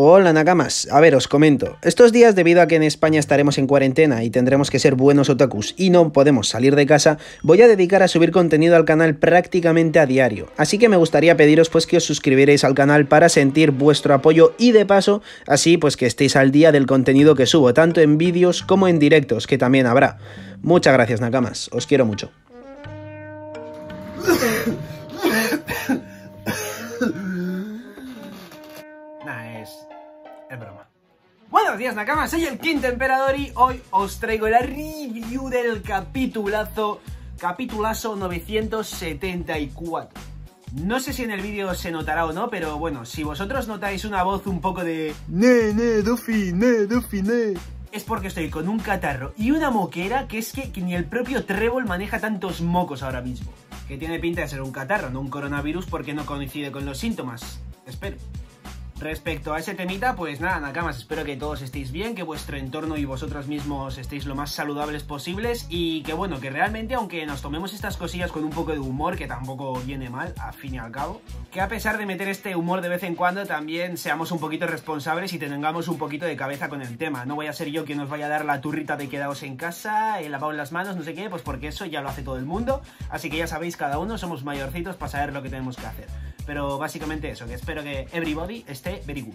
Hola Nakamas, a ver, os comento. Estos días, debido a que en España estaremos en cuarentena y tendremos que ser buenos otakus y no podemos salir de casa, voy a dedicar a subir contenido al canal prácticamente a diario. Así que me gustaría pediros pues que os suscribierais al canal para sentir vuestro apoyo y de paso, así pues que estéis al día del contenido que subo, tanto en vídeos como en directos, que también habrá. Muchas gracias Nakamas, os quiero mucho. Buenos días Nakamas, soy el Quinto Emperador y hoy os traigo la review del capitulazo, capitulazo 974. No sé si en el vídeo se notará o no, pero bueno, si vosotros notáis una voz un poco de... Ne, ne, Duffy, ne, Duffy, ne... Es porque estoy con un catarro y una moquera que es que, que ni el propio Trébol maneja tantos mocos ahora mismo. Que tiene pinta de ser un catarro, no un coronavirus porque no coincide con los síntomas. Espero. Respecto a ese temita, pues nada, Nakamas, espero que todos estéis bien, que vuestro entorno y vosotros mismos estéis lo más saludables posibles y que bueno, que realmente aunque nos tomemos estas cosillas con un poco de humor, que tampoco viene mal, a fin y al cabo, que a pesar de meter este humor de vez en cuando, también seamos un poquito responsables y tengamos un poquito de cabeza con el tema. No voy a ser yo quien os vaya a dar la turrita de quedaos en casa, he lavado las manos, no sé qué, pues porque eso ya lo hace todo el mundo, así que ya sabéis, cada uno somos mayorcitos para saber lo que tenemos que hacer. Pero básicamente eso, que espero que everybody esté very good.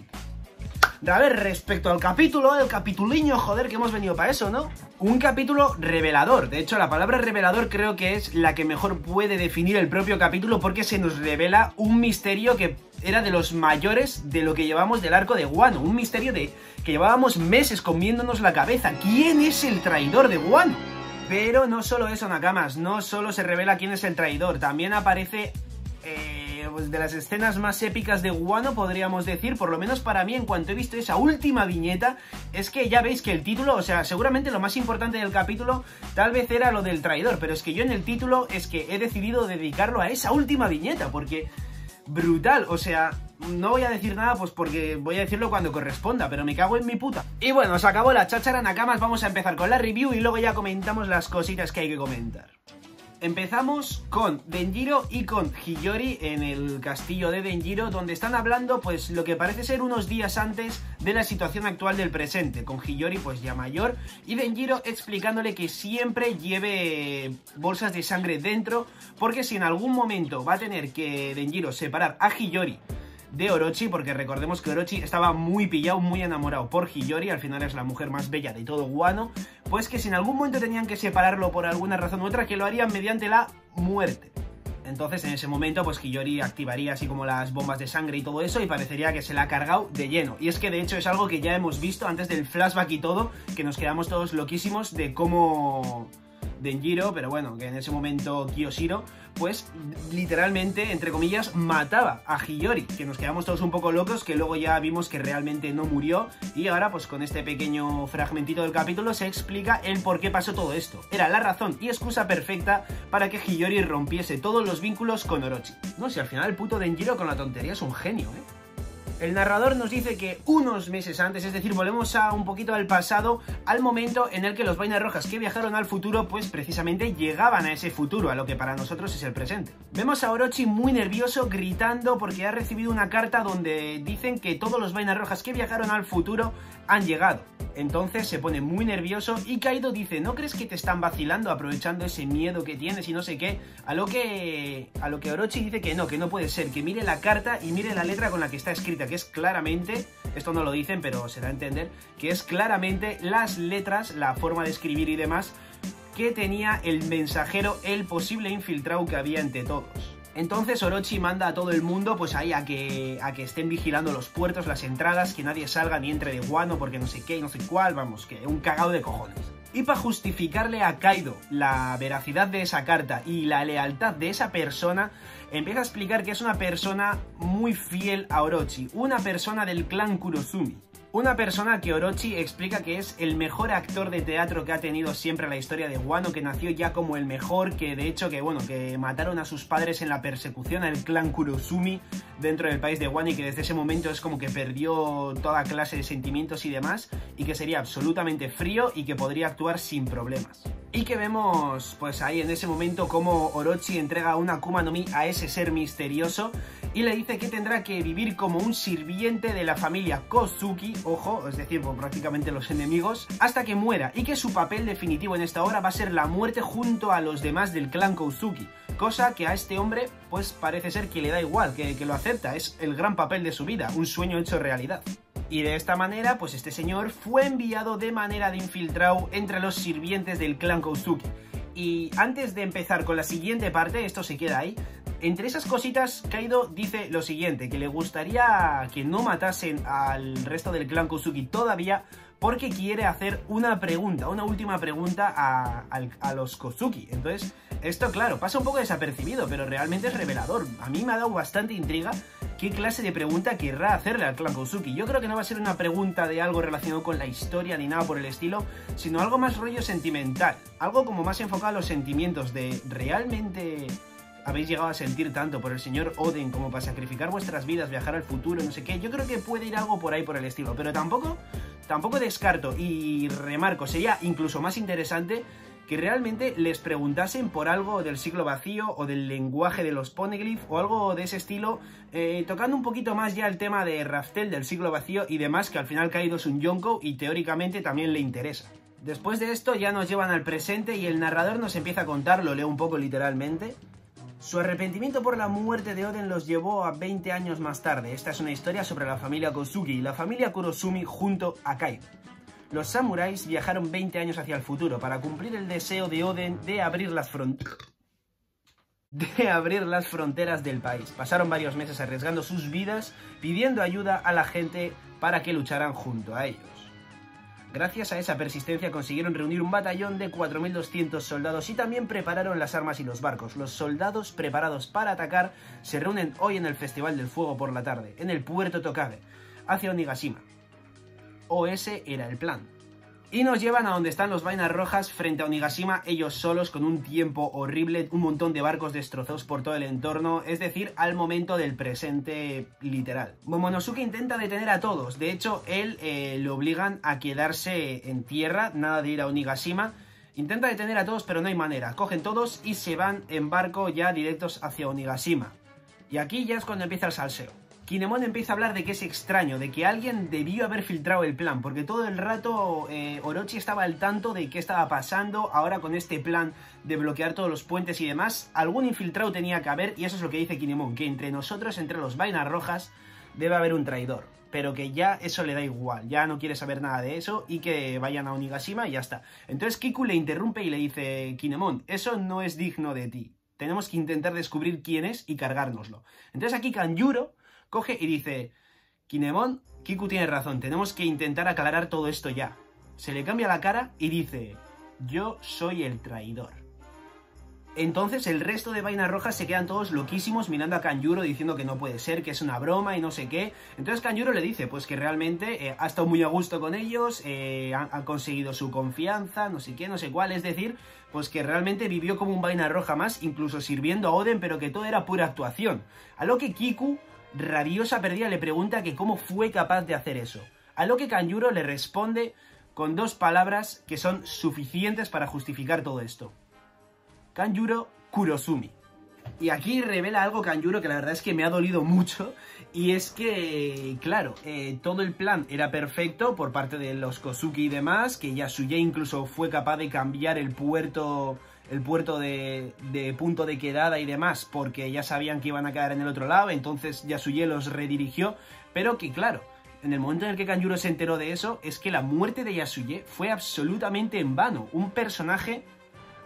A ver, respecto al capítulo, el capituliño, joder, que hemos venido para eso, ¿no? Un capítulo revelador. De hecho, la palabra revelador creo que es la que mejor puede definir el propio capítulo porque se nos revela un misterio que era de los mayores de lo que llevamos del arco de Guano. Un misterio de que llevábamos meses comiéndonos la cabeza. ¿Quién es el traidor de Guano? Pero no solo eso, Nakamas, no solo se revela quién es el traidor, también aparece... Eh, pues, de las escenas más épicas de Guano, podríamos decir, por lo menos para mí, en cuanto he visto esa última viñeta, es que ya veis que el título, o sea, seguramente lo más importante del capítulo tal vez era lo del traidor, pero es que yo en el título es que he decidido dedicarlo a esa última viñeta, porque brutal, o sea, no voy a decir nada pues porque voy a decirlo cuando corresponda, pero me cago en mi puta. Y bueno, se acabó la cháchara nakamas, vamos a empezar con la review y luego ya comentamos las cositas que hay que comentar. Empezamos con Denjiro y con Hiyori en el castillo de Denjiro, donde están hablando, pues, lo que parece ser unos días antes de la situación actual del presente, con Hiyori, pues, ya mayor, y Denjiro explicándole que siempre lleve bolsas de sangre dentro, porque si en algún momento va a tener que Denjiro separar a Hiyori de Orochi, porque recordemos que Orochi estaba muy pillado, muy enamorado por Hiyori, al final es la mujer más bella de todo Guano, pues que si en algún momento tenían que separarlo por alguna razón u otra, que lo harían mediante la muerte. Entonces en ese momento pues Hiyori activaría así como las bombas de sangre y todo eso y parecería que se la ha cargado de lleno. Y es que de hecho es algo que ya hemos visto antes del flashback y todo, que nos quedamos todos loquísimos de cómo Denjiro, pero bueno, que en ese momento Kiyoshiro, pues literalmente, entre comillas, mataba a Hiyori, que nos quedamos todos un poco locos, que luego ya vimos que realmente no murió, y ahora pues con este pequeño fragmentito del capítulo se explica el por qué pasó todo esto. Era la razón y excusa perfecta para que Hiyori rompiese todos los vínculos con Orochi. No, si al final el puto Denjiro con la tontería es un genio, ¿eh? El narrador nos dice que unos meses antes, es decir, volvemos a un poquito al pasado, al momento en el que los vainas rojas que viajaron al futuro, pues precisamente llegaban a ese futuro, a lo que para nosotros es el presente. Vemos a Orochi muy nervioso, gritando porque ha recibido una carta donde dicen que todos los vainas rojas que viajaron al futuro han llegado. Entonces se pone muy nervioso y Kaido dice, ¿no crees que te están vacilando aprovechando ese miedo que tienes y no sé qué? A lo que a lo que Orochi dice que no, que no puede ser, que mire la carta y mire la letra con la que está escrita, que es claramente, esto no lo dicen, pero se da a entender, que es claramente las letras, la forma de escribir y demás que tenía el mensajero, el posible infiltrado que había entre todos. Entonces Orochi manda a todo el mundo pues ahí a que, a que estén vigilando los puertos, las entradas, que nadie salga ni entre de guano porque no sé qué y no sé cuál, vamos, que un cagado de cojones. Y para justificarle a Kaido la veracidad de esa carta y la lealtad de esa persona, empieza a explicar que es una persona muy fiel a Orochi, una persona del clan Kurosumi. Una persona que Orochi explica que es el mejor actor de teatro que ha tenido siempre la historia de Wano, que nació ya como el mejor, que de hecho que bueno, que mataron a sus padres en la persecución al clan Kurosumi dentro del país de Wano y que desde ese momento es como que perdió toda clase de sentimientos y demás y que sería absolutamente frío y que podría actuar sin problemas. y que vemos pues ahí en ese momento como Orochi entrega una Akuma no Mi a ese ser misterioso y le dice que tendrá que vivir como un sirviente de la familia Kozuki, ojo, es decir, pues, prácticamente los enemigos, hasta que muera y que su papel definitivo en esta obra va a ser la muerte junto a los demás del clan Kozuki. Cosa que a este hombre, pues parece ser que le da igual, que, que lo acepta, es el gran papel de su vida, un sueño hecho realidad. Y de esta manera, pues este señor fue enviado de manera de infiltrado entre los sirvientes del clan Kozuki. Y antes de empezar con la siguiente parte, esto se queda ahí, entre esas cositas, Kaido dice lo siguiente, que le gustaría que no matasen al resto del clan Kozuki todavía porque quiere hacer una pregunta, una última pregunta a, los Kozuki. Entonces, esto claro, pasa un poco desapercibido, pero realmente es revelador. A mí me ha dado bastante intriga qué clase de pregunta querrá hacerle al clan Kozuki. Yo creo que no va a ser una pregunta de algo relacionado con la historia ni nada por el estilo, sino algo más rollo sentimental. Algo como más enfocado a los sentimientos de realmente habéis llegado a sentir tanto por el señor Oden como para sacrificar vuestras vidas, viajar al futuro, no sé qué. Yo creo que puede ir algo por ahí por el estilo, pero tampoco, tampoco descarto y remarco, sería incluso más interesante que realmente les preguntasen por algo del siglo vacío o del lenguaje de los poneglyph o algo de ese estilo, eh, tocando un poquito más ya el tema de Raftel del siglo vacío y demás, que al final Kaido es un Yonko y teóricamente también le interesa. Después de esto ya nos llevan al presente y el narrador nos empieza a contar, lo leo un poco literalmente, su arrepentimiento por la muerte de Oden los llevó a 20 años más tarde. Esta es una historia sobre la familia Kosugi y la familia Kurosumi junto a Kaido. Los samuráis viajaron 20 años hacia el futuro para cumplir el deseo de Oden de abrir las fronteras de abrir las fronteras del país. Pasaron varios meses arriesgando sus vidas, pidiendo ayuda a la gente para que lucharan junto a ellos. Gracias a esa persistencia consiguieron reunir un batallón de 4.200 soldados y también prepararon las armas y los barcos. Los soldados preparados para atacar se reúnen hoy en el Festival del Fuego por la tarde, en el puerto Tokage, hacia Onigashima. O ese era el plan. Y nos llevan a donde están los vainas rojas frente a Onigashima, ellos solos con un tiempo horrible, un montón de barcos destrozados por todo el entorno, es decir, al momento del presente literal. Momonosuke intenta detener a todos, de hecho, él eh, le obligan a quedarse en tierra, nada de ir a Onigashima. Intenta detener a todos, pero no hay manera. Cogen todos y se van en barco ya directos hacia Onigashima. Y aquí ya es cuando empieza el salseo. Kinemon empieza a hablar de que es extraño, de que alguien debió haber filtrado el plan, porque todo el rato eh, Orochi estaba al tanto de qué estaba pasando, ahora con este plan de bloquear todos los puentes y demás, algún infiltrado tenía que haber, y eso es lo que dice Kinemon, que entre nosotros, entre los vainas rojas, debe haber un traidor, pero que ya eso le da igual, ya no quiere saber nada de eso y que vayan a Onigashima y ya está. Entonces Kiku le interrumpe y le dice, Kinemon, eso no es digno de ti, tenemos que intentar descubrir quién es y cargárnoslo. Entonces aquí Kanjuro coge y dice, Kinemon, Kiku tiene razón, tenemos que intentar aclarar todo esto ya. Se le cambia la cara y dice, yo soy el traidor. Entonces el resto de vainas rojas se quedan todos loquísimos mirando a Kanjuro diciendo que no puede ser, que es una broma y no sé qué. Entonces Kanjuro le dice pues que realmente eh, ha estado muy a gusto con ellos, eh, ha, conseguido su confianza, no sé qué, no sé cuál. Es decir, pues que realmente vivió como un vaina roja más, incluso sirviendo a Oden, pero que todo era pura actuación. A lo que Kiku rabiosa perdida le pregunta que cómo fue capaz de hacer eso. A lo que Kanjuro le responde con dos palabras que son suficientes para justificar todo esto. Kanjuro Kurosumi. Y aquí revela algo Kanjuro que la verdad es que me ha dolido mucho. Y es que, claro, eh, todo el plan era perfecto por parte de los Kozuki y demás. Que Yasuye incluso fue capaz de cambiar el puerto el puerto de, punto de quedada y demás, porque ya sabían que iban a quedar en el otro lado, entonces Yasuye los redirigió, pero que claro, en el momento en el que Kanjuro se enteró de eso, es que la muerte de Yasuye fue absolutamente en vano, un personaje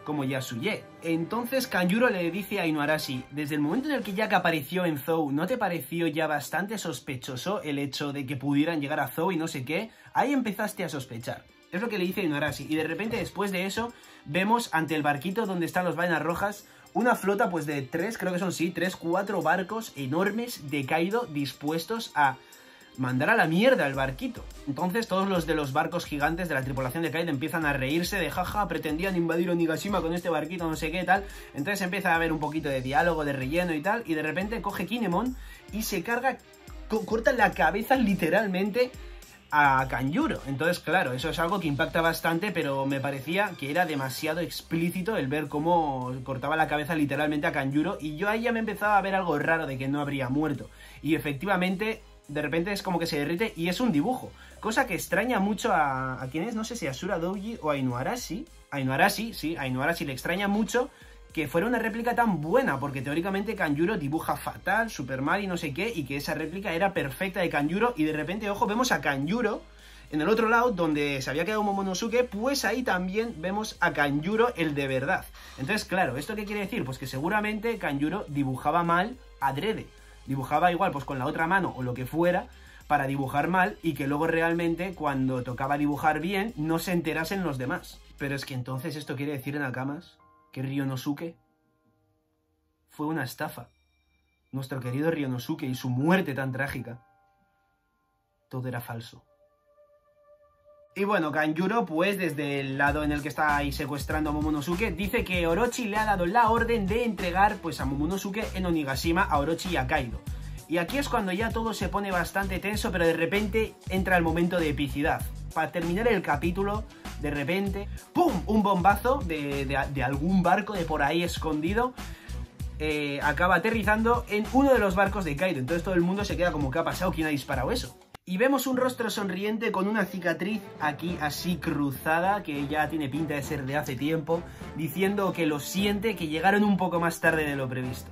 como Yasuye. Entonces Kanjuro le dice a Inuarashi, desde el momento en el que Jack apareció en Zou, ¿no te pareció ya bastante sospechoso el hecho de que pudieran llegar a Zou y no sé qué? Ahí empezaste a sospechar. Es lo que le dice Inuarashi. Y de repente después de eso vemos ante el barquito donde están los vainas rojas una flota pues de tres, creo que son sí, tres, cuatro barcos enormes de Kaido dispuestos a mandar a la mierda el barquito. Entonces todos los de los barcos gigantes de la tripulación de Kaido empiezan a reírse de jaja, pretendían invadir Onigashima con este barquito, no sé qué tal. Entonces empieza a haber un poquito de diálogo, de relleno y tal, y de repente coge Kinemon y se carga, corta la cabeza literalmente a Kanjuro. Entonces, claro, eso es algo que impacta bastante, pero me parecía que era demasiado explícito el ver cómo cortaba la cabeza literalmente a Kanjuro y yo ahí ya me empezaba a ver algo raro de que no habría muerto. Y efectivamente, de repente es como que se derrite y es un dibujo. Cosa que extraña mucho a, a quien es, no sé si a Sura Douji o a Inuarashi. A Inuarashi, sí, a Inuarashi le extraña mucho que fuera una réplica tan buena, porque teóricamente Kanjuro dibuja fatal, super mal y no sé qué, y que esa réplica era perfecta de Kanjuro, y de repente, ojo, vemos a Kanjuro en el otro lado, donde se había quedado Momonosuke, pues ahí también vemos a Kanjuro el de verdad. Entonces, claro, ¿esto qué quiere decir? Pues que seguramente Kanjuro dibujaba mal adrede. Dibujaba igual, pues con la otra mano o lo que fuera, para dibujar mal y que luego realmente cuando tocaba dibujar bien no se enterasen los demás. Pero es que entonces esto quiere decir en Akamas que Ryonosuke fue una estafa. Nuestro querido Ryonosuke y su muerte tan trágica. Todo era falso. Y bueno, Kanjuro, pues desde el lado en el que está ahí secuestrando a Momonosuke, dice que Orochi le ha dado la orden de entregar pues a Momonosuke en Onigashima a Orochi y a Kaido. Y aquí es cuando ya todo se pone bastante tenso, pero de repente entra el momento de epicidad. Para terminar el capítulo, de repente, ¡pum! Un bombazo de, de, algún barco de por ahí escondido. Eh, acaba aterrizando en uno de los barcos de Kaido. Entonces todo el mundo se queda como, ¿qué ha pasado? ¿Quién ha disparado eso? Y vemos un rostro sonriente con una cicatriz aquí así cruzada, que ya tiene pinta de ser de hace tiempo, diciendo que lo siente, que llegaron un poco más tarde de lo previsto.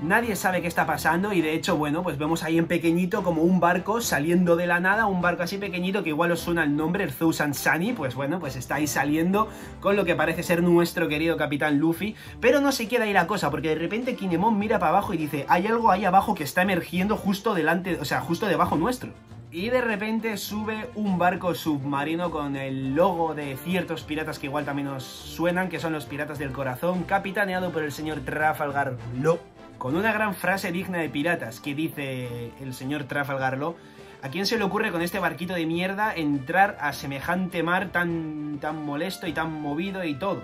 Nadie sabe qué está pasando y de hecho, bueno, pues vemos ahí en pequeñito como un barco saliendo de la nada, un barco así pequeñito que igual os suena el nombre, el Thousand Sunny, pues bueno, pues está ahí saliendo con lo que parece ser nuestro querido Capitán Luffy, pero no se queda ahí la cosa, porque de repente Kinemon mira para abajo y dice, hay algo ahí abajo que está emergiendo justo delante, o sea, justo debajo nuestro. Y de repente sube un barco submarino con el logo de ciertos piratas que igual también nos suenan, que son los Piratas del Corazón, capitaneado por el señor Trafalgar Law con una gran frase digna de piratas que dice el señor Trafalgar Law. ¿A quién se le ocurre con este barquito de mierda entrar a semejante mar tan, tan molesto y tan movido y todo?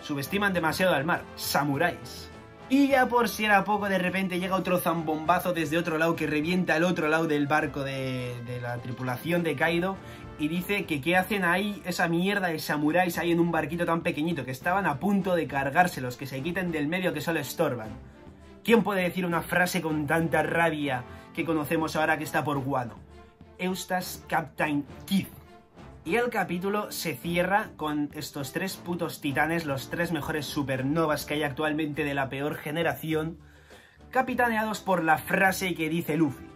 Subestiman demasiado al mar. Samuráis. Y ya por si era poco, de repente llega otro zambombazo desde otro lado que revienta al otro lado del barco de, de la tripulación de Kaido y dice que qué hacen ahí esa mierda de samuráis ahí en un barquito tan pequeñito que estaban a punto de cargárselos, que se quiten del medio que solo estorban. ¿Quién puede decir una frase con tanta rabia que conocemos ahora que está por Guano? Eustas Captain Keith. Y el capítulo se cierra con estos tres putos titanes, los tres mejores supernovas que hay actualmente de la peor generación, capitaneados por la frase que dice Luffy.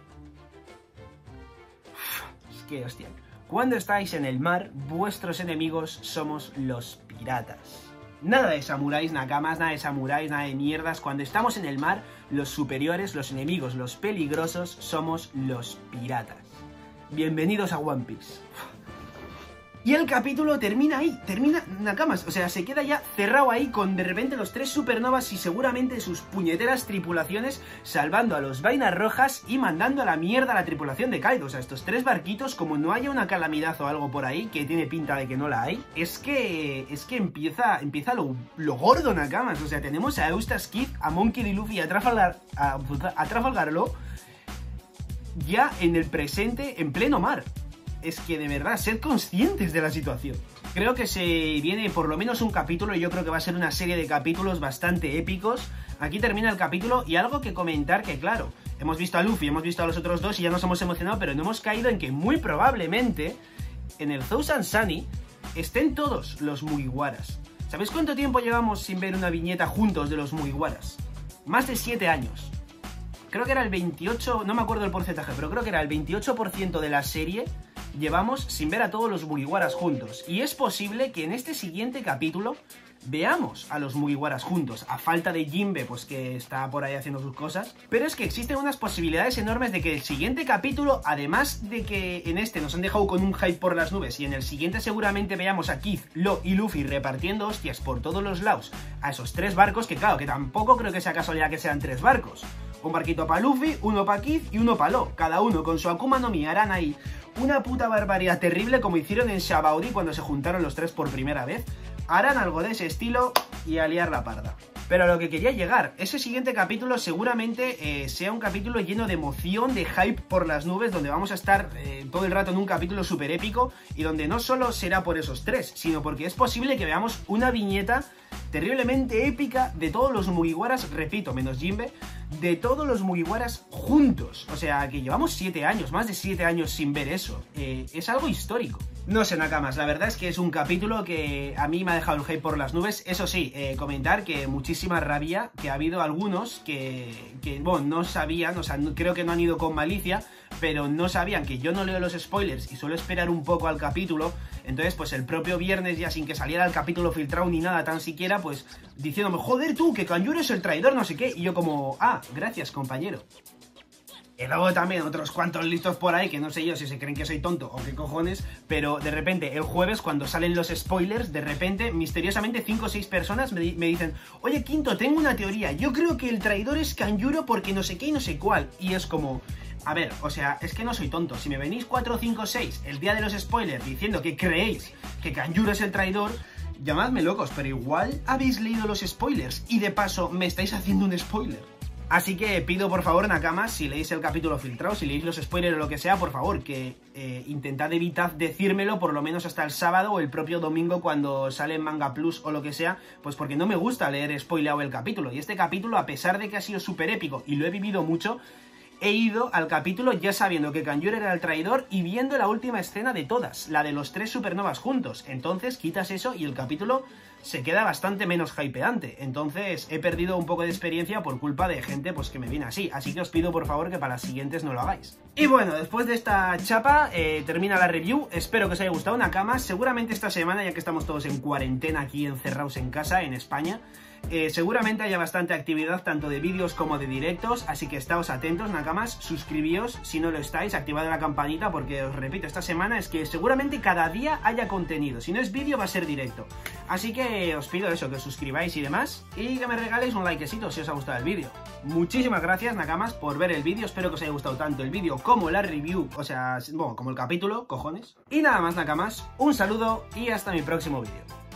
Es que, hostia. Cuando estáis en el mar, vuestros enemigos somos los piratas. Nada de samuráis, nakamas, nada de samuráis, nada de mierdas. Cuando estamos en el mar, los superiores, los enemigos, los peligrosos, somos los piratas. Bienvenidos a One Piece. Y el capítulo termina ahí, termina Nakamas, o sea, se queda ya cerrado ahí con de repente los tres supernovas y seguramente sus puñeteras tripulaciones salvando a los vainas rojas y mandando a la mierda a la tripulación de Kaido. O sea, estos tres barquitos, como no haya una calamidad o algo por ahí, que tiene pinta de que no la hay, es que es que empieza, empieza lo, lo gordo Nakamas. O sea, tenemos a Eustace Kid, a Monkey D. Luffy a Trafalgar, a, a ya en el presente, en pleno mar es que de verdad, sed conscientes de la situación. Creo que se viene por lo menos un capítulo y yo creo que va a ser una serie de capítulos bastante épicos. Aquí termina el capítulo y algo que comentar que claro, hemos visto a Luffy, hemos visto a los otros dos y ya nos hemos emocionado, pero no hemos caído en que muy probablemente en el Thousand Sunny estén todos los Mugiwaras. ¿Sabéis cuánto tiempo llevamos sin ver una viñeta juntos de los Mugiwaras? Más de 7 años. Creo que era el 28, no me acuerdo el porcentaje, pero creo que era el 28% de la serie llevamos sin ver a todos los Mugiwaras juntos. Y es posible que en este siguiente capítulo veamos a los Mugiwaras juntos, a falta de Jimbe, pues que está por ahí haciendo sus cosas. Pero es que existen unas posibilidades enormes de que el siguiente capítulo, además de que en este nos han dejado con un hype por las nubes, y en el siguiente seguramente veamos a Keith, Lo y Luffy repartiendo hostias por todos los lados a esos tres barcos, que claro, que tampoco creo que sea casualidad que sean tres barcos. Un barquito para Luffy, uno para Keith y uno para Lo. Cada uno con su Akuma no Mi harán ahí una puta barbaridad terrible como hicieron en Shabauri cuando se juntaron los tres por primera vez. Harán algo de ese estilo y aliar la parda. Pero a lo que quería llegar, ese siguiente capítulo seguramente eh, sea un capítulo lleno de emoción, de hype por las nubes, donde vamos a estar eh, todo el rato en un capítulo súper épico y donde no solo será por esos tres, sino porque es posible que veamos una viñeta terriblemente épica de todos los Mugiwaras, repito, menos Jimbe, de todos los Mugiwaras juntos. O sea, que llevamos 7 años, más de 7 años sin ver eso. Eh, es algo histórico. No sé, Nakamas, la verdad es que es un capítulo que a mí me ha dejado el hype por las nubes. Eso sí, eh, comentar que muchísima rabia, que ha habido algunos que, que bueno, no sabían, o sea, creo que no han ido con malicia, pero no sabían que yo no leo los spoilers y suelo esperar un poco al capítulo. Entonces, pues el propio viernes, ya sin que saliera el capítulo filtrado ni nada tan siquiera, pues diciéndome, joder tú, que Kanjuro es el traidor, no sé qué. Y yo como, ah, gracias compañero. Y luego también otros cuantos listos por ahí que no sé yo si se creen que soy tonto o qué cojones, pero de repente el jueves cuando salen los spoilers, de repente misteriosamente 5 o 6 personas me, dicen, oye Quinto, tengo una teoría, yo creo que el traidor es Kanjuro porque no sé qué y no sé cuál. Y es como, a ver, o sea, es que no soy tonto, si me venís 4, 5, 6 el día de los spoilers diciendo que creéis que Kanjuro es el traidor, llamadme locos, pero igual habéis leído los spoilers y de paso me estáis haciendo un spoiler. Así que pido por favor, Nakamas, si leéis el capítulo filtrado, si leéis los spoilers o lo que sea, por favor, que eh, intentad evitar decírmelo por lo menos hasta el sábado o el propio domingo cuando sale Manga Plus o lo que sea, pues porque no me gusta leer spoileado el capítulo. Y este capítulo, a pesar de que ha sido súper épico y lo he vivido mucho, he ido al capítulo ya sabiendo que Kanjuro era el traidor y viendo la última escena de todas, la de los tres supernovas juntos. Entonces quitas eso y el capítulo se queda bastante menos hypeante. Entonces he perdido un poco de experiencia por culpa de gente pues que me viene así. Así que os pido por favor que para las siguientes no lo hagáis. Y bueno, después de esta chapa eh, termina la review. Espero que os haya gustado una cama. Seguramente esta semana, ya que estamos todos en cuarentena aquí encerrados en casa, en España, eh, seguramente haya bastante actividad tanto de vídeos como de directos, así que estáos atentos, Nakamas, suscribíos si no lo estáis, activad la campanita porque os repito, esta semana es que seguramente cada día haya contenido, si no es vídeo va a ser directo. Así que os pido eso, que os suscribáis y demás, y que me regaléis un likecito si os ha gustado el vídeo. Muchísimas gracias, Nakamas, por ver el vídeo, espero que os haya gustado tanto el vídeo como la review, o sea, bueno, como el capítulo, cojones. Y nada más, Nakamas, un saludo y hasta mi próximo vídeo.